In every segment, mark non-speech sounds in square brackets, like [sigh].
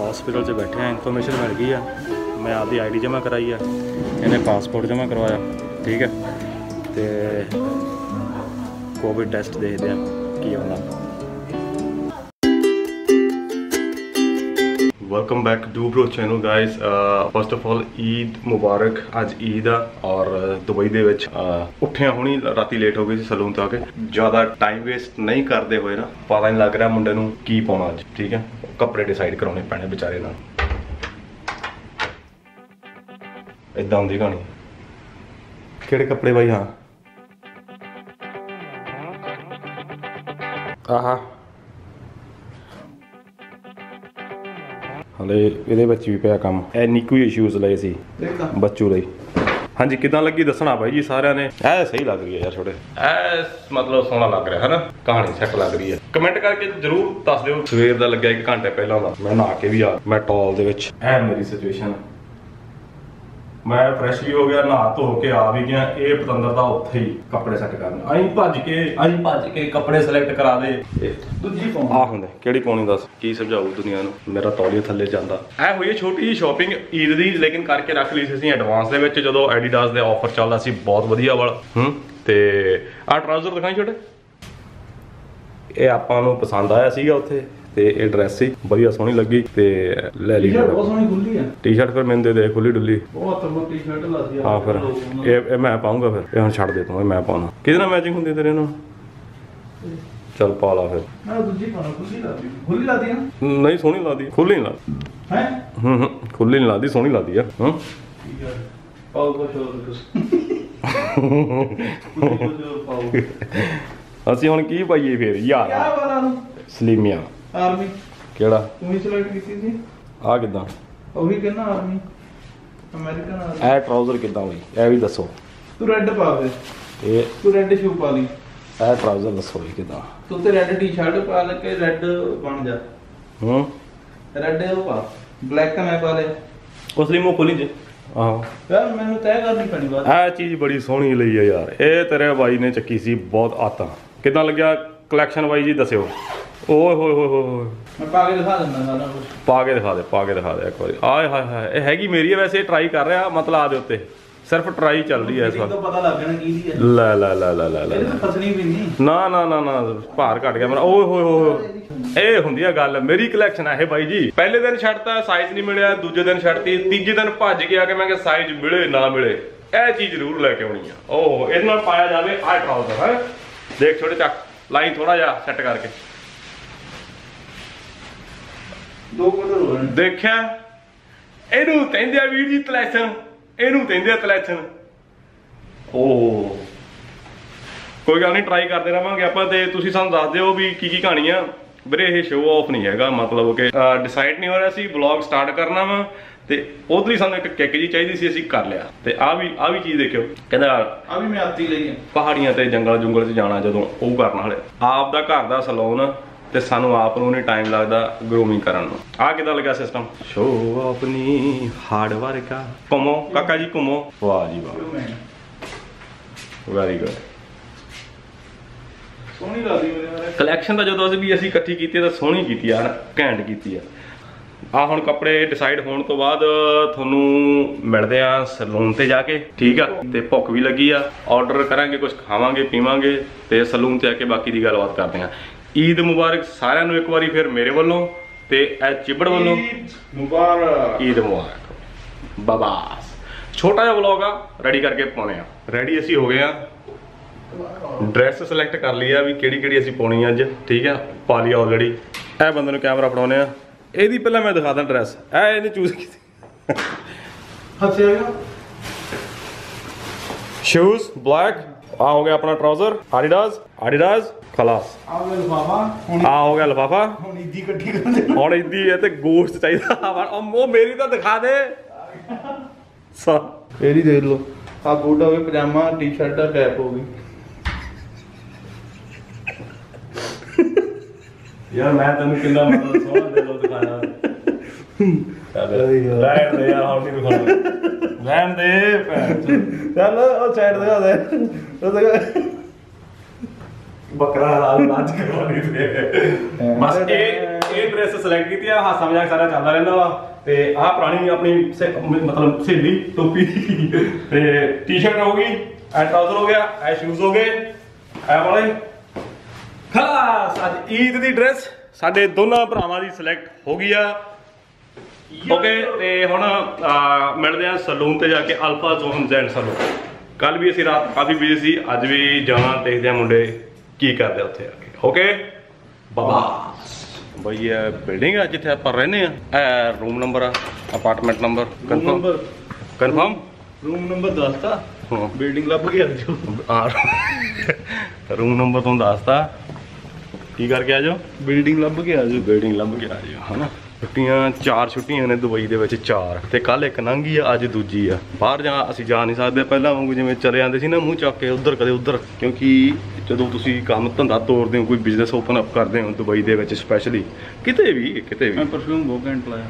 Hospital 'ਚ ਬੈਠੇ ਆ ਇਨਫੋਰਮੇਸ਼ਨ ਮਿਲ ਗਈ ਆ। ਮੈਂ ਆਪਦੀ ਆਈਡੀ ਜਮ੍ਹਾਂ ਕਰਾਈ ਆ, ਇਹਨੇ ਪਾਸਪੋਰਟ ਜਮ੍ਹਾਂ ਕਰਵਾਇਆ, ਠੀਕ ਹੈ। ਤੇ ਕੋਵਿਡ ਟੈਸਟ ਦੇਖਦੇ ਆ, ਕੀ ਆਉਂਦਾ welcome back to bro channel guys first of all Eid ਮੁਬਾਰਕ ਅੱਜ ਈਦ ਆ ਔਰ uh, ਦੁਬਈ ਦੇ ਵਿੱਚ uh, ਉੱਠਿਆ ਹੁਣੀ ਰਾਤੀ ਲੇਟ ਹੋ ਗਈ ਸੀ ਸਲੂਨ ਤੋਂ ਆ ਕੇ। ਜ਼ਿਆਦਾ ਟਾਈਮ ਵੇਸਟ ਨਹੀਂ ਕਰਦੇ ਹੋਏ ਨਾ, ਪਤਾ ਨਹੀਂ ਲੱਗ ਰਿਹਾ ਮੁੰਡੇ ਨੂੰ ਕੀ ਪਾਉਣਾ ਅੱਜ, ਠੀਕ ਹੈ? ਕੱਪੜੇ ਡਿਸਾਈਡ ਕਰਾਉਣੇ ਪੈਣੇ ਵਿਚਾਰੇ ਨਾਲ। ਇਦਾਂ ਹੁੰਦੀ ਕਹਾਣੀ। ਕਿਹੜੇ ਕੱਪੜੇ ਬਾਈ? ਹਾਂ। ਆਹਾ। ਹਲੇ ਇਹਦੇ ਵਿੱਚ ਵੀ ਪਿਆ ਕੰਮ। ਇਹ ਨਿੱਕੂ ਹੀ ਸ਼ੂਜ਼ ਲਏ ਸੀ ਬੱਚੂ ਲਈ। ਹਾਂਜੀ ਕਿਦਾਂ ਲੱਗੀ ਦੱਸਣਾ ਬਾਈ ਜੀ ਸਾਰਿਆਂ ਨੇ? ਇਹ ਸਹੀ ਲੱਗ ਰਹੀ ਹੈ ਯਾਰ ਛੋਟੇ ਇਹ ਮਤਲਬ ਸੋਹਣਾ ਲੱਗ ਰਿਹਾ ਹੈ ਨਾ ਕਹਾਣੀ ਸੈੱਟ ਲੱਗ ਰਹੀ ਹੈ। ਕਮੈਂਟ ਕਰਕੇ ਜਰੂਰ ਦੱਸ ਦਿਓ। ਸਵੇਰ ਦਾ ਲੱਗਿਆ ਇੱਕ ਘੰਟੇ ਪਹਿਲਾਂ ਦਾ। ਮੈਂ ਨਹਾ ਕੇ ਵੀ ਆ ਮੈਂ ਟੌਲ ਦੇ ਵਿੱਚ। ਇਹ ਮੇਰੀ ਸਿਚੁਏਸ਼ਨ ਮੈਂ ਫਰੈਸ਼ ਵੀ ਹੋ ਗਿਆ ਨਹਾ ਧੋ ਕੇ ਆ ਵੀ ਗਿਆ। ਇਹ ਪਤੰਦਰ ਦਾ ਉੱਥੇ ਹੀ ਕੱਪੜੇ ਸੈੱਟ ਕਰਨ। ਅਸੀਂ ਭੱਜ ਕੇ ਅਸੀਂ ਭੱਜ ਕੇ ਕੱਪੜੇ ਸਿਲੈਕਟ ਕਰਾ ਦੇ। ਦੂਜੀ ਪਾਉਂ ਆ ਹੁੰਦੇ ਕਿਹੜੀ ਪਾਉਣੀ ਦੱਸ? ਕੀ ਸਮਝਾਊ ਦੁਨੀਆ ਨੂੰ? ਮੇਰਾ ਤੌਲੀਆ ਥੱਲੇ ਜਾਂਦਾ। ਐ ਹੋਈ ਹੈ ਛੋਟੀ ਜਿਹੀ ਸ਼ਾਪਿੰਗ ਈਦ ਦੀ ਲੇਕਿਨ ਕਰਕੇ ਰੱਖ ਲਈ ਸੀ ਅਸੀਂ ਐਡਵਾਂਸ ਦੇ ਵਿੱਚ ਜਦੋਂ ਐਡੀਡਾਸ ਦੇ ਆਫਰ ਚੱਲਦਾ ਸੀ ਬਹੁਤ ਵਧੀਆ ਵਾਲਾ। ਹੂੰ। ਤੇ ਆ ਟਰਾਊਜ਼ਰ ਦਿਖਾਈ ਛੋਟੇ? ਇਹ ਆਪਾਂ ਨੂੰ ਪਸੰਦ ਆਇਆ ਸੀਗਾ ਉੱਥੇ। ਤੇ ਇਹ ਡਰੈਸ ਸੀ। ਵਧੀਆ ਸੋਹਣੀ ਲੱਗੀ ਤੇ ਲੈ ਲਈ। ਬਹੁਤ ਸੋਹਣੀ ਖੁੱਲੀ ਆ। ਟੀ-ਸ਼ਰਟ ਫਿਰ ਮੈਨੂੰ ਦੇ ਦੇ ਖੁੱਲੀ ਡੁੱਲੀ। ਬਹੁਤ ਬਹੁਤ ਟੀ-ਸ਼ਰਟ ਲਾਦੀ ਆ। ਹਾਂ ਫਿਰ। ਇਹ ਇਹ ਮੈਂ ਪਾਉਂਗਾ ਫਿਰ। ਇਹ ਹੁਣ ਛੱਡ ਦੇ ਤੂੰ ਇਹ ਮੈਂ ਪਾਉਣਾ। ਕਿਹਦੇ ਨਾਲ ਮੈਚਿੰਗ ਹੁੰਦੀ ਤੇਰੇ ਨਾਲ? ਚੱਲ ਪਾ ਲਾ ਫਿਰ। ਮੈਂ ਦੂਜੀ ਪਾਣਾ ਖੁੱਲੀ ਲਾਦੀ ਖੁੱਲੀ ਲਾਦੀ ਆ? ਨਹੀਂ ਸੋਹਣੀ ਲੱਗਦੀ ਖੁੱਲੀ ਨਹੀਂ ਲੱਗਦੀ ਹੈ? ਹੂੰ ਹੂੰ। ਖੁੱਲੀ ਨਹੀਂ ਲੱਗਦੀ ਸੋਹਣੀ ਲੱਗਦੀ ਆ। ਹਾਂ। ਠੀਕ ਆ। ਪਾਉ ਕੋ ਸ਼ੋਰ ਕੁਛ [laughs] ਕੁਛ ਪਾਉ ਅਸੀਂ ਹੁਣ ਕੀ ਪਾਈਏ ਫਿਰ? ਯਾਰ। ਸਲੀਮੀਆਂ। ਆਰਮੀ ਕਿਹੜਾ? ਤੂੰ ਹੀ ਸਿਲੈਕਟ ਕੀਤੀ ਸੀ। ਆ ਕਿਦਾਂ? ਉਹੀ ਕਹਿੰਦਾ ਆਰਮੀ ਅਮਰੀਕਨ ਆਰਮੀ ਇਹ ਟਰਾਊਜ਼ਰ ਕਿਦਾਂ ਬਈ ਇਹ ਵੀ ਦੱਸੋ। ਤੂੰ ਰੈੱਡ ਪਾ ਦੇ। ਇਹ ਤੂੰ ਰੈੱਡ ਸ਼ੂ ਪਾ ਲਈ। ਇਹ ਟਰਾਊਜ਼ਰ ਦੱਸੋ ਬਈ ਕਿਦਾਂ। ਤੂੰ ਤੇ ਰੈੱਡ ਟੀ-ਸ਼ਰਟ ਪਾ ਲੈ ਕੇ ਰੈੱਡ ਬਣ ਜਾ। ਹੂੰ। ਰੈੱਡ ਉਹ ਪਾ। ਬਲੈਕ ਤਾਂ ਮੈਂ ਪਾ ਲਿਆ ਉਸ ਲਈ ਮੂੰਹ ਖੋਲੀ ਜੇ। ਆਹੋ। ਯਾਰ ਮੈਨੂੰ ਤੈਅ ਕਰਨੀ ਪੈਣੀ ਬਾਤ। ਇਹ ਚੀਜ਼ ਬੜੀ ਸੋਹਣੀ ਲਈ ਆ ਯਾਰ। ਇਹ ਤੇਰੇ ਬਾਈ ਨੇ ਚੱਕੀ ਸੀ ਬਹੁਤ ਆਤਾਂ। ਕਿਦਾਂ ਲੱਗਿਆ ਕਲੈਕਸ਼ਨ ਬਾਈ ਜੀ ਦੱਸਿਓ। ਓਏ ਹੋਏ ਹੋਏ ਹੋਏ ਹੋਏ। ਮੈਂ ਪਾ ਕੇ ਦਿਖਾ ਦਿੰਦਾ ਸਾਰਾ ਕੁਝ ਪਾ ਕੇ ਦਿਖਾ ਦੇ ਪਾ ਕੇ ਦਿਖਾ ਦੇ ਇੱਕ ਵਾਰੀ। ਆਏ ਹਾਏ ਹਾਏ ਇਹ ਹੈਗੀ ਮੇਰੀ ਹੈ ਵੈਸੇ ਟਰਾਈ ਕਰ ਰਿਹਾ ਮਤਲਬ ਆ ਦੇ ਉੱਤੇ। ਸਿਰਫ ਟਰਾਈ ਚੱਲਦੀ ਹੈ ਇਸ ਵਾਰ। ਤਾਂ ਪਤਾ ਲੱਗ ਜਾਣਾ ਕੀ ਦੀ ਹੈ ਲੈ ਲੈ ਲੈ ਲੈ ਲੈ ਲੈ। ਇਹਦੇ ਤਾਂ ਫਸਣੀ ਵੀ ਨਹੀਂ। ਨਾ ਨਾ ਨਾ ਨਾ ਭਾਰ ਘਟ ਗਿਆ ਮੇਰਾ। ਓਏ ਹੋਏ ਹੋਏ। ਇਹ ਹੁੰਦੀ ਆ ਗੱਲ ਮੇਰੀ ਕਲੈਕਸ਼ਨ ਆ ਇਹ ਬਾਈ ਜੀ। ਪਹਿਲੇ ਦਿਨ ਛੱਡਤਾ ਸਾਈਜ਼ ਨਹੀਂ ਮਿਲਿਆ ਦੂਜੇ ਦਿਨ ਛੱਡਤੀ ਤੀਜੇ ਦਿਨ ਭੱਜ ਕੇ ਆ ਕੇ ਮੈਂ ਕਿਹਾ ਸਾਈਜ਼ ਮਿਲੇ ਨਾ ਮਿਲੇ। ਇਹ ਚੀਜ਼ ਜ਼ਰੂਰ ਲੈ ਕੇ ਆਉਣੀ ਆ। ਓਹ ਇਹਦੇ ਨਾਲ ਪਾਇਆ ਜਾਵੇ ਆ ਟਰਾਊਜ਼ਰ ਹੈ। ਦੇਖ ਛੋਟੇ ਚੱਕ ਲਾਈਨ ਥੋੜਾ ਜਿਹਾ ਸੈੱਟ ਕਰਕੇ। ਹੋ ਦੇਖਿਆ? ਇਹਨੂੰ ਕਹਿੰਦੇ ਆ ਵੀਰ ਜੀ ਤਲੈਸਨ ਇਹਨੂੰ ਕਹਿੰਦੇ ਆ ਤਲੈਸਨ ਓਹ। ਕੋਈ ਗੱਲ ਨਹੀਂ ਟਰਾਈ ਕਰਦੇ ਰਵਾਂਗੇ ਆਪਾਂ ਤੇ ਤੁਸੀਂ ਸਾਨੂੰ ਦੱਸ ਦਿਓ ਵੀ ਕੀ ਕੀ ਕਹਾਣੀ ਆ। ਵੀਰੇ ਇਹ ਸ਼ੋਅ ਆਫ ਨਹੀਂ ਹੈਗਾ ਮਤਲਬ ਕਿ ਡਿਸਾਈਡ ਨਹੀਂ ਹੋ ਰਿਹਾ ਸੀ ਵਲੌਗ ਸਟਾਰਟ ਕਰਨਾ ਵਾ ਤੇ ਉਧਰ ਹੀ ਸਾਨੂੰ ਇੱਕ ਕਿੱਕ ਜੀ ਚਾਹੀਦੀ ਸੀ ਅਸੀਂ ਕਰ ਲਿਆ। ਤੇ ਆ ਵੀ ਆ ਵੀ ਚੀਜ਼ ਦੇਖਿਓ। ਕਹਿੰਦਾ ਆ ਵੀ ਮੈਂ ਆਤੀ ਲਈ ਆ। ਪਹਾੜੀਆਂ ਤੇ ਜੰਗਲ ਜੁੰਗਲ 'ਚ ਜਾਣਾ ਜਦੋਂ ਉਹ ਕਰਨਾ ਹਲੇ ਆਪ ਦਾ ਘਰ ਦਾ ਸਲੂਨ ਤੇ ਸਾਨੂੰ ਆਪ ਨੂੰ ਨਹੀਂ ਟਾਈਮ ਲੱਗਦਾ ਗਰੂਮਿੰਗ ਕਰਨ ਨੂੰ। ਆ ਕਿਦਾਂ ਲੱਗਾ ਸਿਸਟਮ ਸ਼ੋ ਆਪਣੀ ਹਾਰਡ ਵਰਕ ਆ। ਘੁੰਮੋ ਕਾਕਾ ਜੀ ਘੁੰਮੋ। ਵਾਹ ਜੀ ਵਾਹ। ਵੈਰੀ ਗੁੱਡ ਸੋਹਣੀ ਲੱਗਦੀ ਮੇਰੇ ਨਾਲ ਕਲੈਕਸ਼ਨ ਤਾਂ ਜਦੋਂ ਅਸੀਂ ਵੀ ਅਸੀਂ ਇਕੱਠੀ ਕੀਤੀ ਤਾਂ ਸੋਹਣੀ ਕੀਤੀ ਯਾਰ ਘੈਂਟ ਕੀਤੀ ਆ। ਆ ਹੁਣ ਕੱਪੜੇ ਡਿਸਾਈਡ ਹੋਣ ਤੋਂ ਬਾਅਦ ਤੁਹਾਨੂੰ ਮਿਲਦੇ ਆ ਸਲੂਨ ਤੇ ਜਾ ਕੇ ਠੀਕ ਆ? ਤੇ ਭੁੱਖ ਵੀ ਲੱਗੀ ਆ। ਆਰਡਰ ਕਰਾਂਗੇ ਕੁਝ ਖਾਵਾਂਗੇ ਪੀਵਾਂਗੇ ਤੇ ਸਲੂਨ ਤੇ ਆ ਕੇ ਬਾਕੀ ਦੀ ਗੱਲਬਾਤ ਕਰਦੇ ਆ। ਈਦ ਮੁਬਾਰਕ ਸਾਰਿਆਂ ਨੂੰ ਇੱਕ ਵਾਰੀ ਫਿਰ ਮੇਰੇ ਵੱਲੋਂ ਤੇ ਐ ਚਿਬੜ ਵੱਲੋਂ ਮੁਬਾਰਕ। ਈਦ ਮੁਬਾਰਕ। ਬਾਬਾਸ। ਛੋਟਾ ਜਿਹਾ ਵਲੌਗ ਆ ਰੈਡੀ ਕਰਕੇ ਪਾਉਣੇ ਆ। ਰੈਡੀ ਅਸੀਂ ਹੋ ਗਏ ਆ। ਡਰੈਸ ਸਿਲੈਕਟ ਕਰ ਲਈ ਆ ਵੀ ਕਿਹੜੀ ਕਿਹੜੀ ਅਸੀਂ ਪਾਉਣੀ ਆ ਅੱਜ ਠੀਕ ਆ? ਪਾ ਲਈ ਆਲਰੇਡੀ ਇਹ ਬੰਦੇ ਨੂੰ ਕੈਮਰਾ ਫੜਾਉਨੇ ਆ। ਇਹਦੀ ਪਹਿਲਾਂ ਮੈਂ ਦਿਖਾ ਦਾਂ ਡਰੈਸ ਇਹ ਇਹਨੇ ਚੂਜ਼ ਕੀਤੀ। ਹੱਸਿਆ ਗਿਆ ਸ਼ੂਜ਼ ਬਲੈਕ ਆ ਹੋ ਗਿਆ ਆਪਣਾ ਟਰਾਊਜ਼ਰ ਆਡੀਡਾਸ ਆਡੀਡਾਸ ਖਲਾਸ ਆ ਗਿਆ ਲਫਾਫਾ ਹੁਣ ਆ ਹੋ ਗਿਆ ਲਫਾਫਾ। ਹੁਣ ਇੱਦੀ ਇਕੱਠੀ ਕਰਦੇ ਹੁਣ ਇੱਦੀ ਹੈ ਤੇ ਗੋਸ਼ਤ ਚਾਹੀਦਾ। ਉਹ ਮੇਰੀ ਤਾਂ ਦਿਖਾ ਦੇ। ਸਾ। ਇਹਦੀ ਦੇਖ ਲਓ। ਆ ਪਜਾਮਾ ਟੀ-ਸ਼ਰਟ ਆ ਕੈਪ ਹੋ ਗਈ। ਯਾਰ ਮੈਂ ਤੈਨੂੰ ਕਿੰਨਾ ਮਤਲਬ ਸੋਹਣਾ ਦੇ ਲੋ ਦਿਖਾਇਆ। ਰਹਿਣ ਦੇ ਯਾਰ ਹੁਣ ਨਹੀਂ ਰਹਿਣ ਦੇ ਭੈਣ ਚੋਦ। ਚੱਲ ਉਹ ਦੇ ਉਹ ਤੇ ਬੱਕਰਾ ਹਲਾਲ ਅੱਜ ਕਰਵਾਣੀ ਤੇ ਬਸ ਇਹ ਇਹ ਡਰੈਸ ਸਿਲੈਕਟ ਕੀਤੀ ਆ ਹਾਸਾ ਮਜ਼ਾਕ ਸਾਰਾ ਚੱਲਦਾ ਰਹਿੰਦਾ ਵਾ। ਤੇ ਆਹ ਪੁਰਾਣੀ ਆਪਣੀ ਮਤਲਬ ਸਹੇਲੀ ਟੋਪੀ ਤੇ ਟੀ-ਸ਼ਰਟ ਹੋ ਗਈ ਐ ਟਰਾਊਜ਼ਰ ਹੋ ਗਿਆ ਐ ਸ਼ੂਜ਼ ਹੋ ਗਏ ਐ ਵਾਲੇ। ਖਾਸ ਅੱਜ ਈਦ ਦੀ ਡਰੈਸ ਸਾਡੇ ਦੋਨਾਂ ਭਰਾਵਾਂ ਦੀ ਸਿਲੈਕਟ ਹੋ ਗਈ ਆ। ਓਕੇ ਤੇ ਹੁਣ ਆ, ਮਿਲਦੇ ਆ ਸਲੂਨ ਤੇ ਜਾ ਕੇ ਅਲਫਾ ਜ਼ੋਨ ਜੈਂਟ ਸਲੂਨ। ਕੱਲ ਵੀ ਅਸੀਂ ਰਾਤ ਕਾਫੀ ਬਿਜ਼ੀ ਸੀ ਅੱਜ ਵੀ ਜਾਣਾ ਦੇਖਦੇ ਆ ਮੁੰਡੇ ਕੀ ਕਰਦੇ ਆ ਉੱਥੇ ਆ ਕੇ। ਓਕੇ? ਬਾਬਾ। ਬਈ ਇਹ ਬਿਲਡਿੰਗ ਆ ਜਿੱਥੇ ਆਪਾਂ ਰਹਿੰਦੇ ਆ ਇਹ ਰੂਮ ਨੰਬਰ ਆ apartment number confirm confirm room number 10 ਤਾਂ। ਹਾਂ। ਬਿਲਡਿੰਗ ਲੱਭ ਗਿਆ ਜੋ ਆ ਰੂਮ ਨੰਬਰ ਤੁਹਾਨੂੰ ਦੱਸਤਾ ਕੀ ਕਰਕੇ ਆ ਜਾਓ? ਬਿਲਡਿੰਗ ਲੱਭ ਗਿਆ ਜੋ ਬਿਲਡਿੰਗ ਲੱਭ ਕੇ ਆ ਜਾਓ ਹਨਾ? ਛੁੱਟੀਆਂ ਚਾਰ ਛੁੱਟੀਆਂ ਨੇ ਦੁਬਈ ਦੇ ਵਿੱਚ ਚਾਰ। ਤੇ ਕੱਲ ਇੱਕ ਲੰਘੀ ਆ ਅੱਜ ਦੂਜੀ ਆ। ਬਾਹਰ ਜਾ ਅਸੀਂ ਜਾ ਨਹੀਂ ਸਕਦੇ ਪਹਿਲਾਂ ਵਾਂਗੂ ਜਿਵੇਂ ਚਲੇ ਜਾਂਦੇ ਸੀ ਨਾ ਮੂੰਹ ਚੱਕ ਕੇ ਉਧਰ ਕਦੇ ਉਧਰ। ਕਿਉਂਕਿ ਜਦੋਂ ਤੁਸੀਂ ਕੰਮ ਧੰਦਾ ਤੋਰਦੇ ਹੋ ਕੋਈ ਬਿਜ਼ਨਸ ਓਪਨ ਅਪ ਕਰਦੇ ਹੋ ਦੁਬਈ ਦੇ ਵਿੱਚ ਸਪੈਸ਼ਲੀ ਕਿਤੇ ਵੀ ਕਿਤੇ ਮੈਂ ਵੀ ਪਰਫਿਊਮ ਬਹੁਤ ਘੈਂਟ ਲਾਇਆ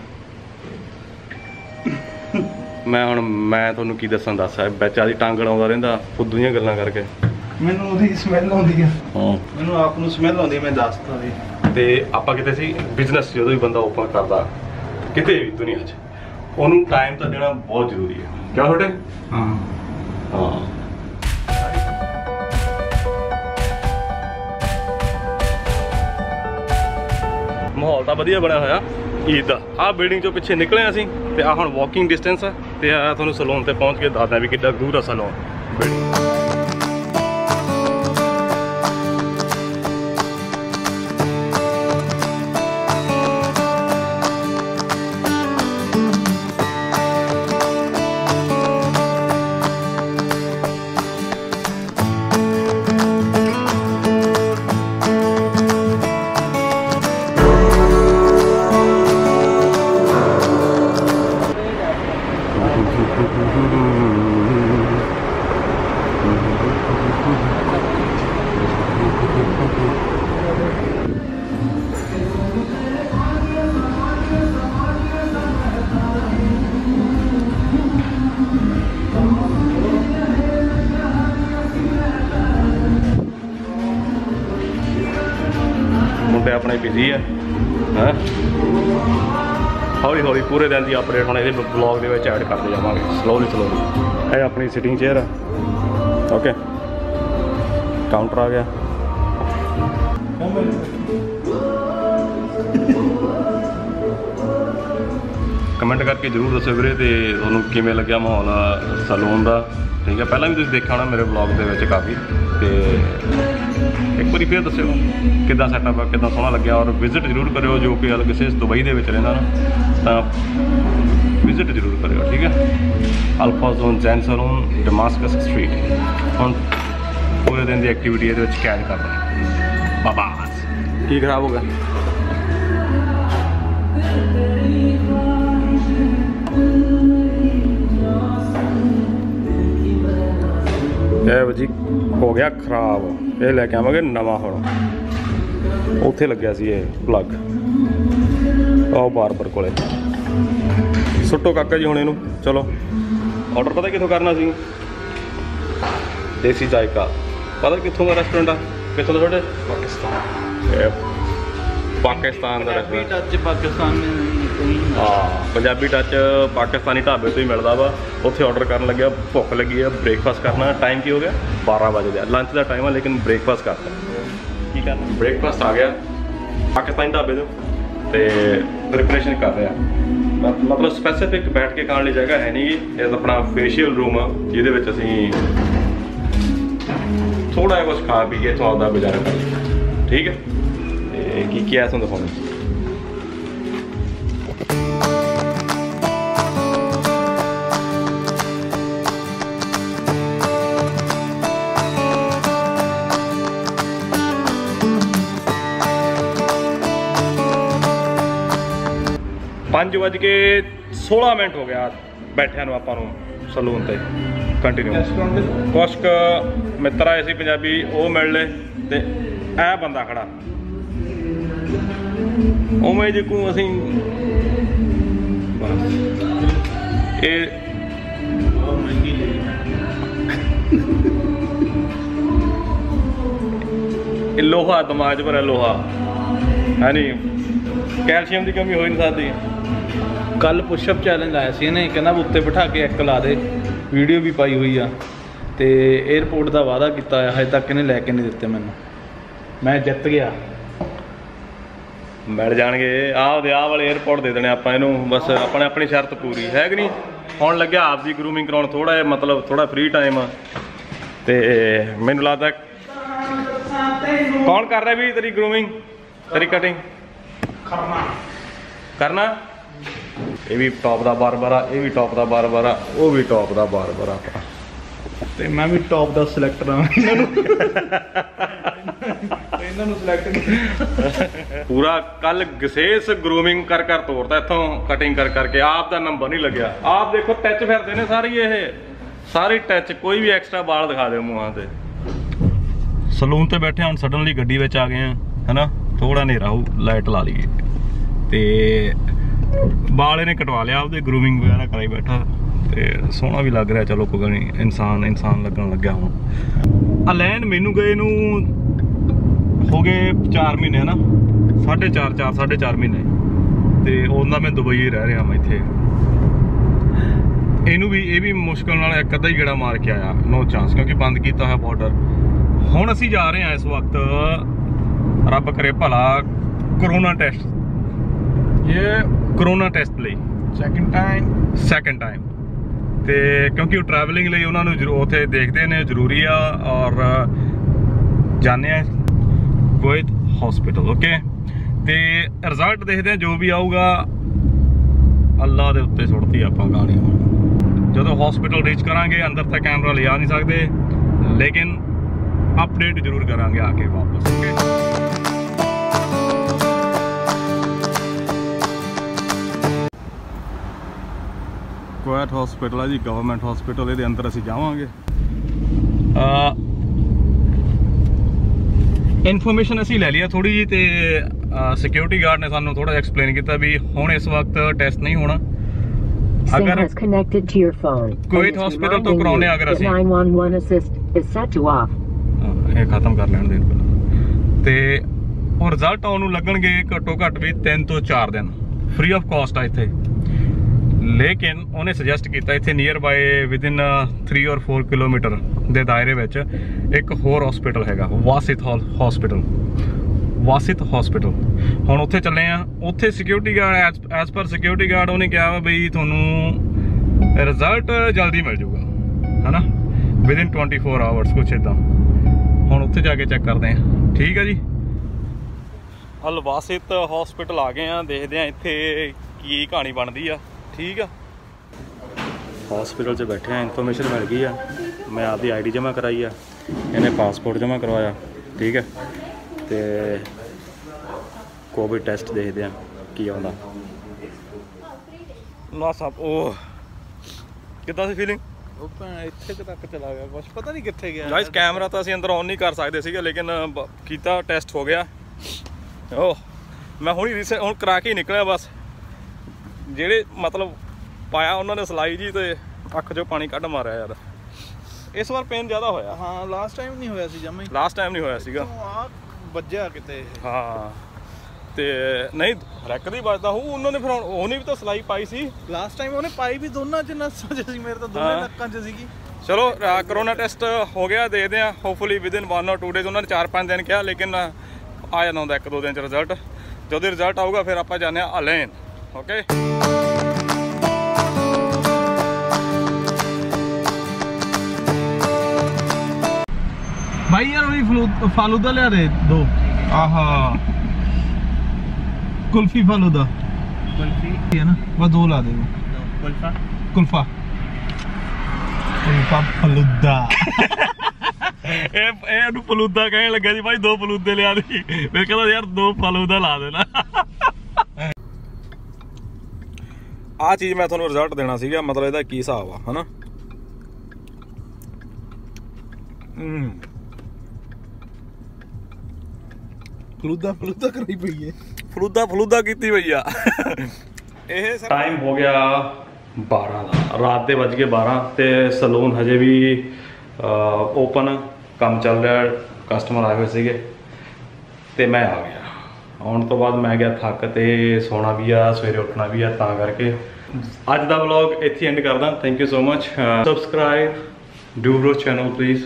ਮੈਂ ਹੁਣ ਮੈਂ ਤੁਹਾਨੂੰ ਕੀ ਦੱਸਾਂ ਦੱਸ। ਬੱਚਾ ਦੀ ਟਾਂਗ ਲਾਉਂਦਾ ਰਹਿੰਦਾ ਫੁੱਦੂ ਦੀਆਂ ਗੱਲਾਂ ਕਰਕੇ। ਮੈਨੂੰ ਉਹਦੀ ਸਮੈਲ ਆਉਂਦੀ ਆ। ਹਾਂ। ਮੈਨੂੰ ਆਪ ਨੂੰ ਸਮੈਲ ਆਉਂਦੀ ਆ, ਮੈਂ ਦੱਸਦਾ ਵੀ ਤੇ ਆਪਾਂ ਕਿਤੇ ਸੀ ਬਿਜ਼ਨਸ ਜਦੋਂ ਵੀ ਬੰਦਾ ਓਪਨ ਕਰਦਾ। ਕਿਤੇ ਵੀ ਦੁਨੀਆ 'ਚ। ਉਹਨੂੰ ਟਾਈਮ ਤਾਂ ਦੇਣਾ ਬਹੁਤ ਜ਼ਰੂਰੀ ਹੈ। ਕਿਆ ਤੁਹਾਡੇ? ਹਾਂ। ਹਾਂ। ਮਾਹੌਲ ਤਾਂ ਵਧੀਆ ਬਣਿਆ ਹੋਇਆ ਈਦ ਦਾ। ਆਹ ਬਿਲਡਿੰਗ ਚੋਂ ਪਿੱਛੇ ਨਿਕਲੇ ਅਸੀਂ ਤੇ ਆ ਹੁਣ ਵਾਕਿੰਗ ਡਿਸਟੈਂਸ ਆ ਤੇ ਆ ਤੁਹਾਨੂੰ ਸਲੂਨ ਤੇ ਪਹੁੰਚ ਕੇ ਦੱਸਦਾ ਵੀ ਕਿੱਡਾ ਦੂਰ ਆ ਸਲੂਨ ਬਿਲਡਿੰਗ ਬਿਜ਼ੀ ਆ, ਹਾਂ? ਹੌਲੀ ਹੌਲੀ ਪੂਰੇ ਦਿਨ ਦੀ ਅਪਡੇਟ ਹੁਣ ਇਹਦੇ ਬਲੌਗ ਦੇ ਵਿੱਚ ਐਡ ਕਰਦੇ ਜਾਵਾਂਗੇ ਸਲੋਲੀ ਸਲੋਲੀ ਇਹ ਆਪਣੀ ਸਿਟਿੰਗ ਚੇਅਰ ਆ। ਓਕੇ ਕਾਊਂਟਰ ਆ ਗਿਆ। ਕਮੈਂਟ ਕਰਕੇ ਜਰੂਰ ਦੱਸੋ ਵੀਰੇ ਤੇ ਤੁਹਾਨੂੰ ਕਿਵੇਂ ਲੱਗਿਆ ਮਾਹੌਲ ਸਲੂਨ ਦਾ। ਠੀਕ ਹੈ, ਪਹਿਲਾਂ ਵੀ ਤੁਸੀਂ ਦੇਖਿਆ ਹੋਣਾ ਮੇਰੇ ਬਲੌਗ ਦੇ ਵਿੱਚ ਕਾਫੀ, ਤੇ ਇੱਕ ਵਾਰੀ ਫੇਰ ਦੱਸਿਓ ਕਿੱਦਾਂ ਸੈਟਅਪ ਆ ਕਿੱਦਾਂ ਸੋਹਣਾ ਲੱਗਿਆ ਔਰ ਵਿਜ਼ਿਟ ਜਰੂਰ ਕਰਿਓ ਜੋ ਕਿ ਕਿਸੇ ਦੁਬਈ ਦੇ ਵਿੱਚ ਰਹਿੰਦਾ ਨਾ ਤਾਂ ਵਿਜ਼ਿਟ ਜਰੂਰ ਕਰਿਓ ਠੀਕ ਹੈ? Alpha zone gent salon Damascus street ਹੁਣ ਪੂਰੇ ਦਿਨ ਦੀ ਐਕਟੀਵਿਟੀ ਇਹਦੇ ਵਿੱਚ ਕੈਦ ਕਰਦਾ ਬਾਬਾ ਕੀ ਖਰਾਬ ਹੋ ਗਿਆ? ਇਹ ਜੀ ਹੋ ਗਿਆ ਖਰਾਬ। ਇਹ ਲੈ ਕੇ ਆਵਾਂਗੇ ਨਵਾਂ ਹੁਣ। ਉੱਥੇ ਲੱਗਿਆ ਸੀ ਇਹ ਪਲੱਗ ਉਹ ਬਾਰਬਰ ਕੋਲੇ। ਸੁੱਟੋ ਕਾਕਾ ਜੀ ਹੁਣ ਇਹਨੂੰ। ਚਲੋ। ਆਰਡਰ ਪਤਾ ਕਿੱਥੋਂ ਕਰਨਾ ਸੀ? ਦੇਸੀ ਜਾਇਕਾ। ਪਤਾ ਕਿੱਥੋਂ ਦਾ ਰੈਸਟੋਰੈਂਟ ਆ? ਕਿੱਥੋਂ ਦਾ ਤੁਹਾਡੇ? ਪਾਕਿਸਤਾਨ। ਪਾਕਿਸਤਾਨ ਦਾ ਰੈਸਟੋਰੈਂਟ ਟੱਚ ਪਾਕਿਸਤਾਨ में ਹਾਂ, ਪੰਜਾਬੀ ਟੱਚ ਪਾਕਿਸਤਾਨੀ ਢਾਬੇ ਤੋਂ ਹੀ ਮਿਲਦਾ ਵਾ। ਉੱਥੇ ਆਰਡਰ ਕਰਨ ਲੱਗਿਆ, ਭੁੱਖ ਲੱਗੀ ਆ ਬ੍ਰੇਕਫਾਸਟ ਕਰਨਾ। ਟਾਈਮ ਕੀ ਹੋ ਗਿਆ? 12 ਵਜੇ ਦਾ ਲੰਚ ਦਾ ਟਾਈਮ ਆ, ਲੇਕਿਨ ਬ੍ਰੇਕਫਾਸਟ ਕਰਤਾ। ਕੀ ਕਰਨਾ? ਬ੍ਰੇਕਫਾਸਟ ਆ ਗਿਆ। ਪਾਕਿਸਤਾਨੀ ਢਾਬੇ ਤੋਂ। ਤੇ ਪ੍ਰੀਪਰੇਸ਼ਨ ਕਰ ਰਿਹਾ। ਮਤਲਬ ਸਪੈਸੀਫਿਕ ਬੈਠ ਕੇ ਖਾਣ ਲਈ ਜਗ੍ਹਾ ਹੈ ਨਹੀਂ। ਇਹ ਆਪਣਾ ਫੇਸ਼ੀਅਲ ਰੂਮ ਆ, ਜਿਹਦੇ ਵਿੱਚ ਅਸੀਂ ਥੋੜਾ ਜਿਹਾ ਕੁਝ ਖਾ ਪੀ ਕੇ ਤੋਂ ਆਪਦਾ ਗੁਜ਼ਾਰਾ ਕਰ ਠੀਕ ਹੈ? ਤੇ ਕੀ ਕੀ ਹੈ ਤੁਹਾਨੂੰ ਦਿਖਾਉਣਾ? 5:16 ਮਿੰਟ ਹੋ ਗਿਆ ਬੈਠਿਆਂ ਨੂੰ ਆਪਾਂ ਨੂੰ ਸਲੂਨ ਤੇ। ਕੰਟੀਨਿਊ ਕੁਸ਼ਕ ਮਿੱਤਰ ਆਏ ਸੀ ਪੰਜਾਬੀ, ਉਹ ਮਿਲ ਲੈ ਤੇ ਇਹ ਬੰਦਾ ਖੜਾ। ਉਵੇਂ ਜੇ ਕੋ ਅਸੀਂ ਇਹ ਲੋਹਾ, ਦਿਮਾਗ ਪਰ ਲੋਹਾ। ਹੈ ਨਹੀਂ ਕੈਲਸ਼ੀਅਮ ਦੀ ਕਮੀ ਹੋ ਨਹੀਂ ਸਕਦੀ ਕੱਲ ਪੁਸ਼ਅਪ ਚੈਲੰਜ ਆਇਆ ਸੀ ਇਹਨੇ ਕਹਿੰਦਾ ਉੱਤੇ ਬਿਠਾ ਕੇ ਇੱਕ ਲਾ ਦੇ। ਵੀਡੀਓ ਵੀ ਪਾਈ ਹੋਈ ਆ। ਤੇ 에어ਪੋਰਟ ਦਾ ਵਾਅਦਾ ਕੀਤਾ ਆ ਹਜੇ ਤੱਕ ਇਹਨੇ ਲੈ ਕੇ ਨਹੀਂ ਦਿੱਤੇ ਮੈਨੂੰ। ਮੈਂ ਜਿੱਤ ਗਿਆ। ਮਿਲ ਜਾਣਗੇ। ਆਹ ਦੇ ਆਹ ਵਾਲੇ 에어ਪੋਰਟ ਦੇ ਦੇਣੇ ਆਪਾਂ ਇਹਨੂੰ। ਬਸ ਆਪਣੇ ਆਪਣੀ ਸ਼ਰਤ ਪੂਰੀ ਹੈ ਨਹੀਂ? ਹੁਣ ਲੱਗਿਆ ਆਪ ਦੀ ਗਰੂਮਿੰਗ ਕਰਾਉਣ ਥੋੜਾ ਜਿਹਾ ਮਤਲਬ ਥੋੜਾ ਫ੍ਰੀ ਟਾਈਮ ਆ। ਤੇ ਮੈਨੂੰ ਲੱਗਦਾ ਕੌਣ ਕਰ ਰਿਹਾ ਵੀ ਤੇਰੀ ਗਰੂਮਿੰਗ ਤੇਰੀ ਕਟਿੰਗ ਕਰਨਾ। ਕਰਨਾ? ਇਹ ਵੀ ਟੌਪ ਦਾ ਬਾਰਬਰ ਆ ਇਹ ਵੀ ਟੌਪ ਦਾ ਬਾਰਬਰ ਆ ਉਹ ਵੀ ਟੌਪ ਦਾ ਬਾਰਬਰ ਆ। ਤੇ ਮੈਂ ਵੀ ਟੌਪ ਦਾ ਸਿਲੈਕਟਰ ਆ ਇਹਨਾਂ ਨੂੰ ਇਹਨਾਂ ਨੂੰ ਸਿਲੈਕਟ ਪੂਰਾ ਕੱਲ ਵਿਸ਼ੇਸ਼ ਗਰੂਮਿੰਗ ਕਰ ਕਰ ਤੋਰਦਾ ਇੱਥੋਂ ਕਟਿੰਗ ਕਰ ਕਰਕੇ। ਆਪ ਦਾ ਨੰਬਰ ਨਹੀਂ ਲੱਗਿਆ। ਆਪ ਦੇਖੋ ਟੱਚ ਫਿਰਦੇ ਨੇ ਸਾਰੇ ਇਹ। ਸਾਰੇ ਟੱਚ ਕੋਈ ਵੀ ਐਕਸਟਰਾ ਵਾਲ ਦਿਖਾ ਦਿਓ ਮੂੰਹਾਂ ਤੇ। ਸਲੂਨ ਤੇ ਬੈਠੇ ਹੁਣ ਸਡਨਲੀ ਗੱਡੀ ਵਿੱਚ ਆ ਗਏ ਆ ਹਨਾ? ਥੋੜਾ ਹਨੇਰਾ ਹੋ ਲਾਈਟ ਲਾ ਲਈਏ। ਤੇ ਵਾਲ ਇਹਨੇ ਕਟਵਾ ਲਿਆ ਉਹਦੇ ਗਰੂਮਿੰਗ ਵਗੈਰਾ ਕਰਾਈ ਬੈਠਾ। ਤੇ ਸੋਹਣਾ ਵੀ ਲੱਗ ਰਿਹਾ, ਚਲੋ ਕੋਈ ਨਹੀਂ, ਇਨਸਾਨ ਇਨਸਾਨ ਲੱਗਣ ਲੱਗਿਆ ਹੁਣ। ਅਲੈਨ ਮੈਨੂੰ ਗਏ ਨੂੰ ਹੋ ਗਏ 4 ਮਹੀਨੇ, ਹਨਾ? 4.5 4 4.5 ਮਹੀਨੇ। ਤੇ ਉਹਨਾਂ ਮੈਂ ਦੁਬਈ ਰਹਿ ਰਿਹਾ ਮੈਂ ਇੱਥੇ। ਇਹਨੂੰ ਵੀ ਇਹ ਵੀ ਮੁਸ਼ਕਲ ਨਾਲ ਇੱਕ ਅੱਧਾ ਹੀ ਗੇੜਾ ਮਾਰ ਕੇ ਆਇਆ ਨੋ ਚਾਂਸ ਕਿਉਂਕਿ ਬੰਦ ਕੀਤਾ ਹੋਇਆ ਬਾਰਡਰ ਹੁਣ ਅਸੀਂ ਜਾ ਰਹੇ ਹਾਂ ਇਸ ਵਕਤ, ਰੱਬ ਕਰੇ ਭਲਾ ਕਰੋਨਾ ਟੈਸਟ ਇਹ ਕਰੋਨਾ ਟੈਸਟ ਲਈ। ਸੈਕਿੰਡ ਟਾਈਮ ਸੈਕੰਡ ਟਾਈਮ ਤੇ ਕਿਉਂਕਿ ਉਹ ਟਰੈਵਲਿੰਗ ਲਈ ਉਹਨਾਂ ਨੂੰ ਉੱਥੇ ਦੇਖਦੇ ਨੇ ਜ਼ਰੂਰੀ ਆ ਔਰ ਜਾਣੇ ਆ ਕੋਇਤ ਹਸਪੀਟਲ ਓਕੇ ਤੇ ਰਿਜ਼ਲਟ ਦੇਖਦੇ ਆ ਜੋ ਵੀ ਆਊਗਾ ਅੱਲਾ ਦੇ ਉੱਤੇ ਸੁੱਟਦੀ ਆਪਾਂ ਗਾਣੀ ਜਦੋਂ ਹਸਪੀਟਲ ਰੀਚ ਕਰਾਂਗੇ ਅੰਦਰ ਤਾਂ ਕੈਮਰਾ ਲਿਆ ਨਹੀਂ ਸਕਦੇ ਲੇਕਿਨ ਅਪਡੇਟ ਜ਼ਰੂਰ ਕਰਾਂਗੇ ਆ ਕੇ ਵਾਪਸ ਓਕੇ ਕੋਇਟ ਹਸਪੀਟਲ ਹੈ ਜੀ ਗਵਰਨਮੈਂਟ ਹਸਪੀਟਲ ਇਹਦੇ ਅੰਦਰ ਅਸੀਂ ਜਾਵਾਂਗੇ। ਆ ਇਨਫੋਰਮੇਸ਼ਨ ਅਸੀਂ ਲੈ ਲਈ ਆ ਥੋੜੀ ਜੀ ਤੇ ਸਿਕਿਉਰਿਟੀ ਗਾਰਡ ਨੇ ਸਾਨੂੰ ਥੋੜਾ ਐਕਸਪਲੇਨ ਕੀਤਾ ਵੀ ਹੁਣ ਇਸ ਵਕਤ ਟੈਸਟ ਨਹੀਂ ਹੋਣਾ। ਅਗਰ is hospital ਤੋਂ ਕਰਾਉਣੇ ਅਗਰ ਅਸੀਂ। 911 assist is set to off. ਹਾਂ, ਇਹ ਖਤਮ ਕਰ ਲੈਣ ਦੇਣ ਪਹਿਲਾਂ। ਤੇ ਉਹ ਰਿਜ਼ਲਟ ਆਉਣ ਨੂੰ ਲੱਗਣਗੇ ਘੱਟੋ ਘੱਟ ਵੀ 3 ਤੋਂ 4 ਦਿਨ। ਫ੍ਰੀ ਆਫ ਕਾਸਟ ਆ ਇੱਥੇ। ਲੇਕਿਨ ਉਹਨੇ ਸੁਜੈਸਟ ਕੀਤਾ ਇੱਥੇ ਨੀਅਰ ਬਾਏ ਵਿਦਿਨ 3 ਔਰ 4 ਕਿਲੋਮੀਟਰ ਦੇ ਦਾਇਰੇ ਵਿੱਚ ਇੱਕ ਹੋਰ ਹਸਪੀਟਲ ਹੈਗਾ ਵਾਸਿਤ ਹਸਪੀਟਲ ਵਾਸਿਤ ਹਸਪੀਟਲ ਹੁਣ ਉੱਥੇ ਚੱਲੇ ਆ। ਉੱਥੇ security guard as per security guard ਉਹਨੇ ਕਿਹਾ ਵਾ ਬਈ ਤੁਹਾਨੂੰ ਰਿਜ਼ਲਟ ਜਲਦੀ ਮਿਲ ਜਾਊਗਾ, ਹਨਾ? ਵਿਦਿਨ 24 ਆਵਰਸ ਕੁਛ ਇਦਾਂ ਹੁਣ ਉੱਥੇ ਜਾ ਕੇ ਚੈੱਕ ਕਰਦੇ ਆ। ਠੀਕ ਆ ਜੀ? ਹਲਵਾਸਿਤ ਹਸਪੀਟਲ ਆ ਗਏ ਆ, ਦੇਖਦੇ ਆ ਇੱਥੇ ਕੀ ਕਹਾਣੀ ਬਣਦੀ ਆ। ਠੀਕ ਆ? ਹਸਪੀਟਲ 'ਚ ਬੈਠੇ ਆ ਇਨਫੋਰਮੇਸ਼ਨ ਮਿਲ ਗਈ ਆ। ਮੈਂ ਆਪਦੀ ਆਈਡੀ ਜਮ੍ਹਾਂ ਕਰਾਈ ਆ ਇਹਨੇ ਪਾਸਪੋਰਟ ਜਮ੍ਹਾਂ ਕਰਵਾਇਆ ਠੀਕ ਹੈ ਤੇ ਕੋਵਿਡ ਟੈਸਟ ਦੇਖਦੇ ਆ ਕੀ ਆਉਂਦਾ। ਨਾ ਸਭ ਉਹ ਕਿੱਦਾਂ ਸੀ ਫੀਲਿੰਗ ਉਹ ਭੈਣ ਇੱਥੇ ਤੱਕ ਚਲਾ ਗਿਆ ਕੁਛ ਪਤਾ ਨਹੀਂ ਕਿੱਥੇ ਗਿਆ। ਗਾਇਸ ਕੈਮਰਾ ਤਾਂ ਅਸੀਂ ਅੰਦਰ ਆਨ ਨਹੀਂ ਕਰ ਸਕਦੇ ਸੀਗੇ ਲੇਕਿਨ ਕੀਤਾ ਟੈਸਟ ਹੋ ਗਿਆ। ਓਹ ਮੈਂ ਹੁਣੀ ਰੀਸੈਂਟ ਹੁਣ ਕਰਾ ਕੇ ਹੀ ਨਿਕਲਿਆ ਬਸ। ਜਿਹੜੇ ਮਤਲਬ ਪਾਇਆ ਉਹਨਾਂ ਨੇ ਸਲਾਈ ਜੀ ਤੇ ਅੱਖ 'ਚੋਂ ਪਾਣੀ ਕੱਢ ਮਾਰਿਆ ਯਾਰ। ਇਸ ਵਾਰ ਪੇਨ ਜ਼ਿਆਦਾ ਹੋਇਆ। ਹਾਂ ਲਾਸਟ ਟਾਈਮ ਨਹੀਂ ਹੋਇਆ ਸੀ ਜਮਾ ਹੀ। ਲਾਸਟ ਟਾਈਮ ਨਹੀਂ ਹੋਇਆ ਸੀਗਾ। ਆ ਵੱਜਿਆ ਕਿਤੇ। ਹਾਂ। ਤੇ ਨਹੀਂ ਰੈਕ ਦੀ ਵੱਜਦਾ ਹੂੰ ਉਹਨਾਂ ਨੇ ਫਿਰ ਉਹਨੇ ਵੀ ਤਾਂ ਸਲਾਈ ਪਾਈ ਸੀ। ਲਾਸਟ ਟਾਈਮ ਉਹਨੇ ਪਾਈ ਵੀ ਦੋਨਾਂ ਚ ਨਸਾਂ ਚ ਸੀ ਮੇਰੇ ਤਾਂ ਦੋਨੇ। ਨੱਕਾਂ ਚ ਸੀਗੀ। ਚਲੋ ਕਰੋਨਾ ਟੈਸਟ ਹੋ ਗਿਆ ਦੇਖਦੇ ਆ ਹੋਪਫੁਲੀ ਵਿਦਿਨ 1 ਔਰ 2 ਡੇਜ਼ ਉਹਨਾਂ ਨੇ 4-5 ਦਿਨ ਕਿਹਾ ਲੇਕਿਨ ਆ ਜਾਣਾ ਹੁੰਦਾ ਇੱਕ ਦੋ ਦਿਨ ਚ ਰਿਜ਼ਲਟ ਜਦੋਂ ਰਿਜ਼ਲਟ ਆਊਗਾ ਫਿਰ ਆਪਾਂ ਜਾਂਦੇ ਆ ਅਲੇਨ ਓਕੇ ਭਾਈ ਯਾਰ ਉਹੀ ਫਾਲੂਦਾ ਲਿਆ ਦੇ ਦੋ। ਆਹਾ। ਕੁਲਫੀ ਫਾਲੂਦਾ। ਕੁਲਫੀ। ਹੈ ਨਾ? ਬਸ ਦੋ ਲਾ ਦੇ। ਕੁਲਫਾ। ਕੁਲਫਾ। ਕੁਲਫਾ ਫਾਲੂਦਾ। ਇਹ ਇਹ ਇਹਨੂੰ ਫਲੂਦਾ ਕਹਿਣ ਲੱਗਾ ਜੀ ਭਾਈ ਦੋ ਫਲੂਦੇ ਲਿਆ ਦੀ। ਮੈਂ ਕਹਿੰਦਾ ਯਾਰ ਦੋ ਫਲੂਦਾ ਲਾ ਦੇਣਾ। ਆ ਚੀਜ਼ ਮੈਂ ਤੁਹਾਨੂੰ ਰਿਜ਼ਲਟ ਦੇਣਾ ਸੀਗਾ ਮਤਲਬ ਇਹਦਾ ਕੀ ਹਿਸਾਬ ਆ ਹਨਾ? ਫਲੂਦਾ ਫਲੂਦਾ ਕਰੀ ਪਈ ਹੈ ਫਲੂਦਾ ਫਲੂਦਾ ਕੀਤੀ ਹੋਈ ਆ। ਇਹ ਟਾਈਮ ਹੋ ਗਿਆ 12 ਦਾ। ਰਾਤ ਦੇ ਵੱਜ ਗਏ 12 ਤੇ ਸਲੂਨ ਹਜੇ ਵੀ ਓਪਨ ਕੰਮ ਚੱਲ ਰਿਹਾ ਕਸਟਮਰ ਆਏ ਹੋਏ ਸੀਗੇ। ਤੇ ਮੈਂ ਆ ਗਿਆ। ਆਉਣ ਤੋਂ ਬਾਅਦ ਮੈਂ ਗਿਆ ਥੱਕ ਤੇ ਸੋਣਾ ਵੀ ਆ, ਸਵੇਰੇ ਉੱਠਣਾ ਵੀ ਆ, ਤਾਂ ਕਰਕੇ। ਅੱਜ ਦਾ ਵਲੌਗ ਇੱਥੇ ਐਂਡ ਕਰਦਾ। Thank you so much subscribe do bro channel please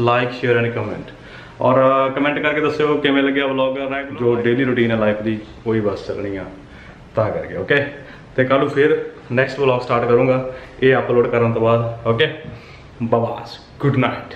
like share and comment ਔਰ ਕਮੈਂਟ ਕਰਕੇ ਦੱਸਿਓ ਕਿਵੇਂ ਲੱਗਿਆ ਵਲੌਗ ਜੋ ਡੇਲੀ ਰੁਟੀਨ ਹੈ ਲਾਈਫ ਦੀ ਉਹੀ ਬਸ ਚੱਲਣੀ ਆ। ਤਾਂ ਕਰਕੇ ਓਕੇ ਤੇ ਕੱਲ ਨੂੰ ਫਿਰ ਨੈਕਸਟ ਵਲੌਗ ਸਟਾਰਟ ਕਰੂੰਗਾ। ਇਹ ਅਪਲੋਡ ਕਰਨ ਤੋਂ ਬਾਅਦ ਓਕੇ ਬਵਾਸ ਗੁੱਡ ਨਾਈਟ